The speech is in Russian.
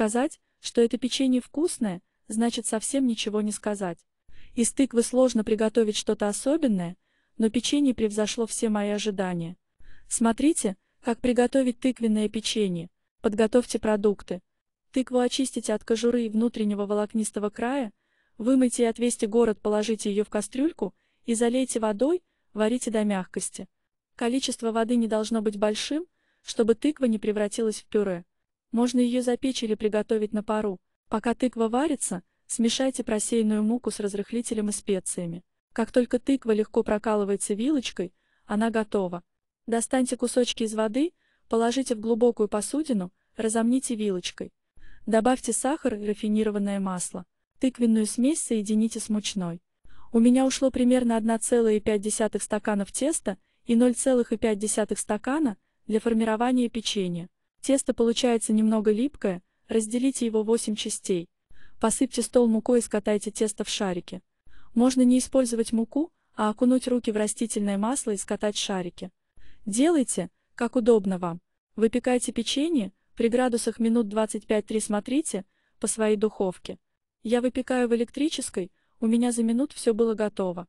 Сказать, что это печенье вкусное, значит совсем ничего не сказать. Из тыквы сложно приготовить что-то особенное, но печенье превзошло все мои ожидания. Смотрите, как приготовить тыквенное печенье. Подготовьте продукты. Тыкву очистите от кожуры и внутреннего волокнистого края, вымойте и отвесьте город, положите ее в кастрюльку и залейте водой, варите до мягкости. Количество воды не должно быть большим, чтобы тыква не превратилась в пюре. Можно ее запечь или приготовить на пару. Пока тыква варится, смешайте просеянную муку с разрыхлителем и специями. Как только тыква легко прокалывается вилочкой, она готова. Достаньте кусочки из воды, положите в глубокую посудину, разомните вилочкой. Добавьте сахар и рафинированное масло. Тыквенную смесь соедините с мучной. У меня ушло примерно 1,5 стаканов теста и 0,5 стакана для формирования печенья. Тесто получается немного липкое, разделите его в 8 частей. Посыпьте стол мукой и скатайте тесто в шарики. Можно не использовать муку, а окунуть руки в растительное масло и скатать шарики. Делайте, как удобно вам. Выпекайте печенье, при градусах минут 25-3 смотрите, по своей духовке. Я выпекаю в электрической, у меня за минут все было готово.